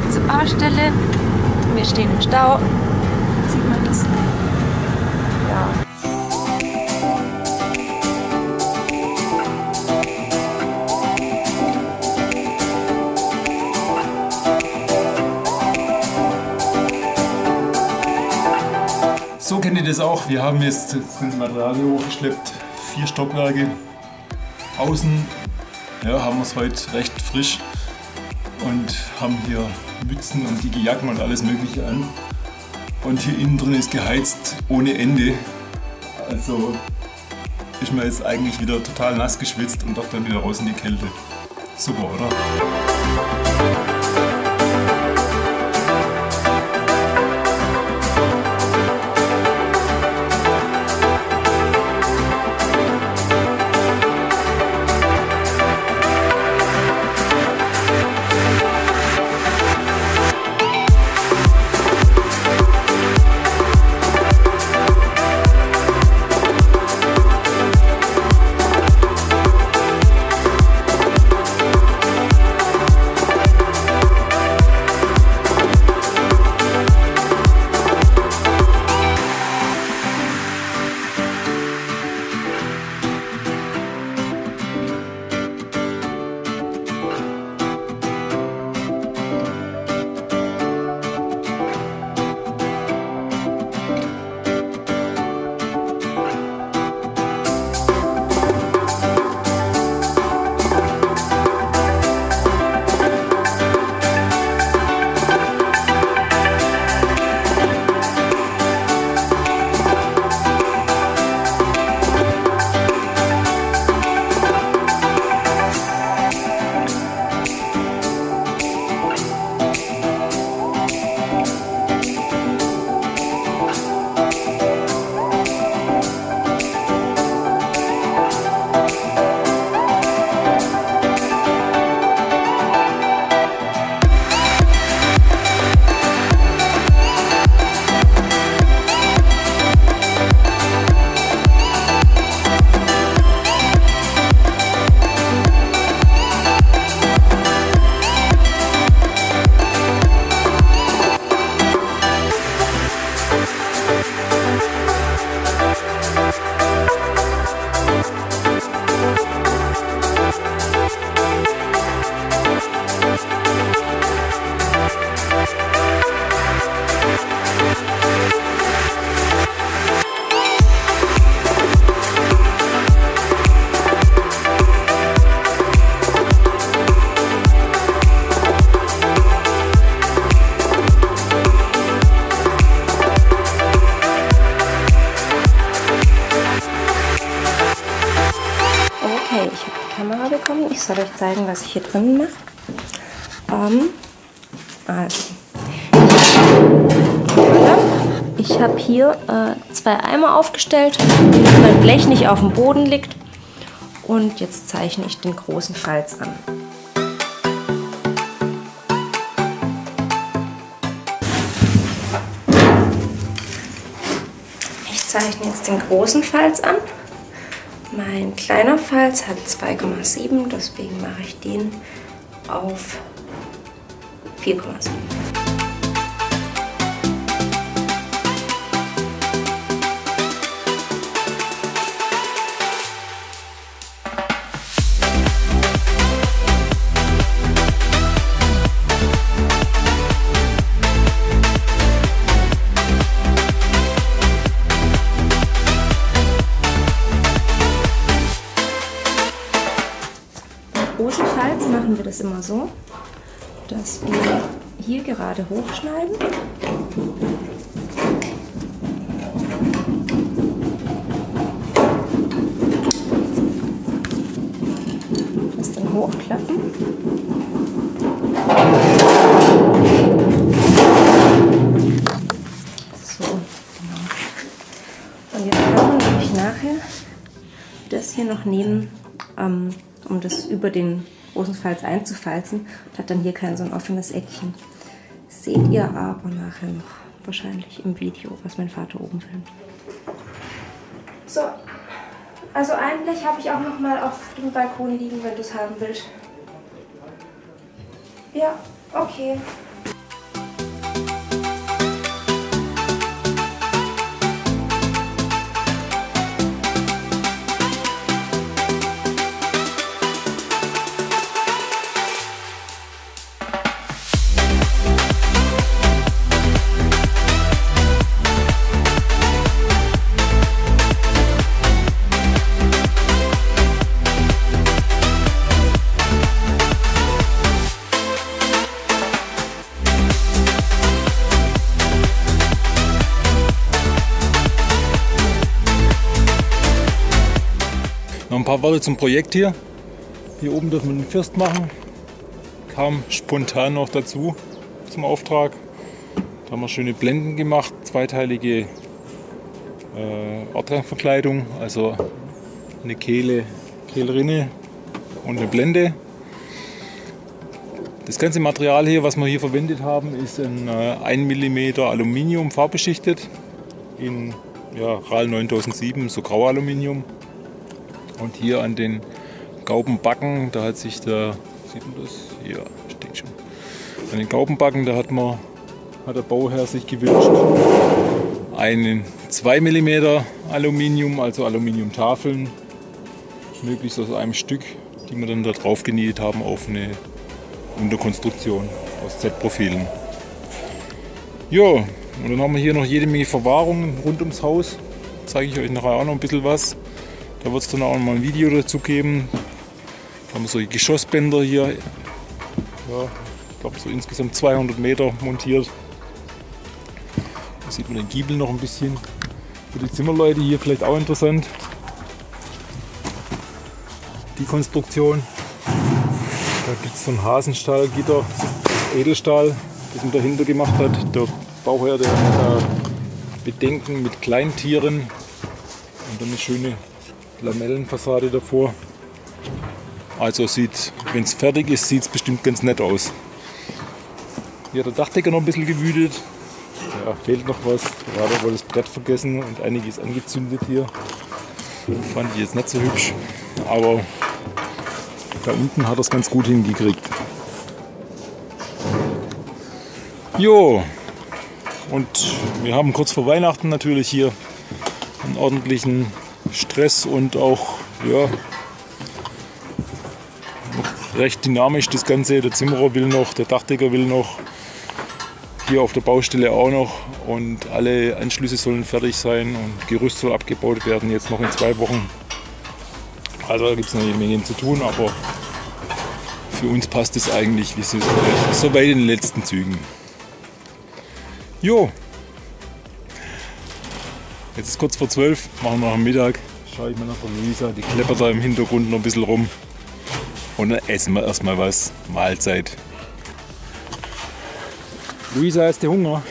Weg zur Baustelle. Wir stehen im Stau. Sieht man das? Ja. So kennt ihr das auch. Wir haben jetzt das Material hochgeschleppt. Vier Stockwerke. Außen ja, haben wir es heute recht frisch und haben hier Mützen und dicke Jacken und alles mögliche an. Und hier innen drin ist geheizt ohne Ende. Also ist man jetzt eigentlich wieder total nass geschwitzt und doch dann wieder raus in die Kälte. Super, oder? Soll euch zeigen, was ich hier drin mache. Ähm, also. Ich habe hier äh, zwei Eimer aufgestellt, damit mein Blech nicht auf dem Boden liegt. Und jetzt zeichne ich den großen Falz an. Ich zeichne jetzt den großen Falz an. Mein kleiner Falz hat 2,7, deswegen mache ich den auf 4,7. Wir immer so, dass wir hier gerade hochschneiden. Das dann hochklappen. So, genau. Und jetzt man nämlich nachher das hier noch nehmen, ähm, um das über den großen Falz einzufalzen und hat dann hier kein so ein offenes Eckchen. Seht ihr aber nachher noch wahrscheinlich im Video, was mein Vater oben filmt. So, also ein Blech habe ich auch noch mal auf dem Balkon liegen, wenn du es haben willst. Ja, okay. Paar Worte zum Projekt hier. Hier oben dürfen wir den First machen. Kam spontan noch dazu zum Auftrag. Da haben wir schöne Blenden gemacht, zweiteilige äh, Ortgangverkleidung, also eine Kehle, Kehlrinne und eine Blende. Das ganze Material hier, was wir hier verwendet haben, ist in äh, 1 mm Aluminium farbbeschichtet in ja, RAL 9007, so Graualuminium. Und hier an den Gaubenbacken, da hat sich der, sieht man das? Ja, steht schon. An den Gaubenbacken, da hat, man, hat der Bauherr sich gewünscht, einen 2 mm Aluminium, also Aluminiumtafeln, möglichst aus einem Stück, die wir dann da drauf genietet haben auf eine Unterkonstruktion aus Z-Profilen. Ja, und dann haben wir hier noch jede Menge Verwahrungen rund ums Haus. Zeige ich euch nachher auch noch ein bisschen was. Da wird es dann auch mal ein Video dazu geben. Da haben wir solche Geschossbänder hier. Ja, ich glaube so insgesamt 200 Meter montiert. Da sieht man den Giebel noch ein bisschen. Für die Zimmerleute hier vielleicht auch interessant. Die Konstruktion. Da gibt es so ein Hasenstahlgitter, Edelstahl, das man dahinter gemacht hat. Der Bauherr, der hat da Bedenken mit Kleintieren und dann eine schöne Lamellenfassade davor. Also sieht, wenn es fertig ist, sieht es bestimmt ganz nett aus. Hier hat der Dachdecker noch ein bisschen gewütet. Ja, fehlt noch was. Gerade wohl das Brett vergessen und einiges angezündet hier. Fand ich jetzt nicht so hübsch. Aber da unten hat er es ganz gut hingekriegt. Jo, und wir haben kurz vor Weihnachten natürlich hier einen ordentlichen Stress und auch ja, recht dynamisch das Ganze. Der Zimmerer will noch, der Dachdecker will noch, hier auf der Baustelle auch noch und alle Anschlüsse sollen fertig sein und Gerüst soll abgebaut werden, jetzt noch in zwei Wochen. Also da gibt es noch eine Menge zu tun, aber für uns passt es eigentlich wie so weit in den letzten Zügen. Jo, jetzt ist kurz vor zwölf, machen wir noch am Mittag. Schaue ich mal nach der Luisa, die kleppert da im Hintergrund noch ein bisschen rum. Und dann essen wir erstmal was. Mahlzeit. Luisa, hast du Hunger?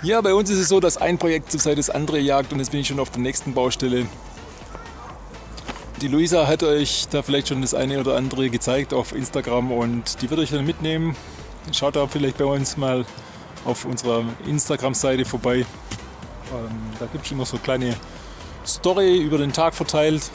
Ja, bei uns ist es so, dass ein Projekt zurzeit das andere jagt und jetzt bin ich schon auf der nächsten Baustelle. Die Luisa hat euch da vielleicht schon das eine oder andere gezeigt auf Instagram und die wird euch dann mitnehmen. Schaut da vielleicht bei uns mal auf unserer Instagram-Seite vorbei. Ähm, da gibt es immer so eine kleine Story über den Tag verteilt.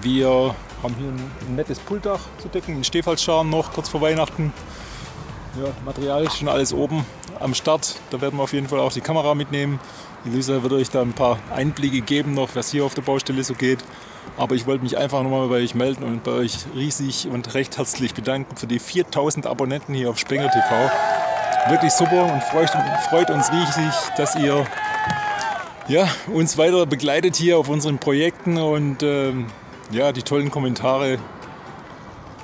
Wir haben hier ein nettes Pultdach zu decken, einen Stehfallscharm noch kurz vor Weihnachten. Ja, Material ist schon alles oben am Start. Da werden wir auf jeden Fall auch die Kamera mitnehmen. Elisa wird euch da ein paar Einblicke geben, noch was hier auf der Baustelle so geht. Aber ich wollte mich einfach nochmal bei euch melden und bei euch riesig und recht herzlich bedanken für die 4000 Abonnenten hier auf Spengler TV. Wirklich super und freut, freut uns riesig, dass ihr ja, uns weiter begleitet hier auf unseren Projekten und ähm, ja, die tollen Kommentare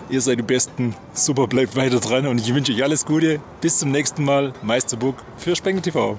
Ihr seid die Besten. Super, bleibt weiter dran und ich wünsche euch alles Gute. Bis zum nächsten Mal. Meisterburg für Spengel TV.